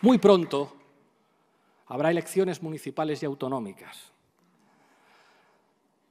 Muy pronto habrá elecciones municipales y autonómicas.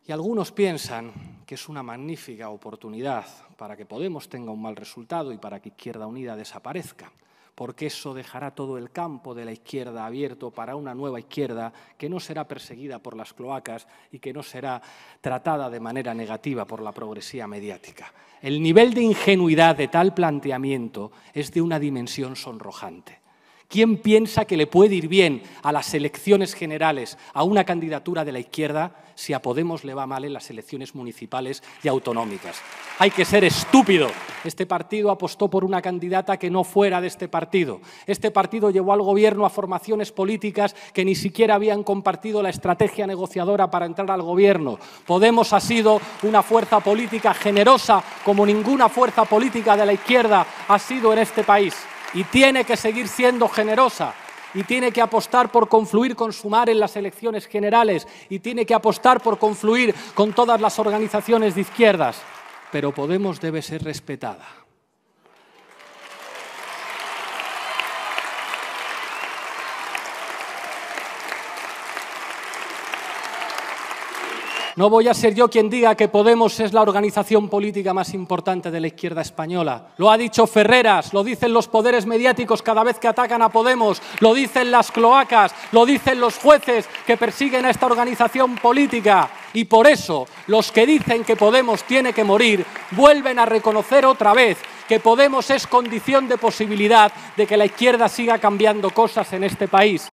Y algunos piensan que es una magnífica oportunidad para que Podemos tenga un mal resultado y para que Izquierda Unida desaparezca, porque eso dejará todo el campo de la izquierda abierto para una nueva izquierda que no será perseguida por las cloacas y que no será tratada de manera negativa por la progresía mediática. El nivel de ingenuidad de tal planteamiento es de una dimensión sonrojante. ¿Quién piensa que le puede ir bien a las elecciones generales a una candidatura de la izquierda si a Podemos le va mal en las elecciones municipales y autonómicas? Hay que ser estúpido. Este partido apostó por una candidata que no fuera de este partido. Este partido llevó al gobierno a formaciones políticas que ni siquiera habían compartido la estrategia negociadora para entrar al gobierno. Podemos ha sido una fuerza política generosa como ninguna fuerza política de la izquierda ha sido en este país y tiene que seguir siendo generosa y tiene que apostar por confluir con Sumar en las elecciones generales y tiene que apostar por confluir con todas las organizaciones de izquierdas. Pero Podemos debe ser respetada. No voy a ser yo quien diga que Podemos es la organización política más importante de la izquierda española. Lo ha dicho Ferreras, lo dicen los poderes mediáticos cada vez que atacan a Podemos, lo dicen las cloacas, lo dicen los jueces que persiguen a esta organización política. Y por eso los que dicen que Podemos tiene que morir vuelven a reconocer otra vez que Podemos es condición de posibilidad de que la izquierda siga cambiando cosas en este país.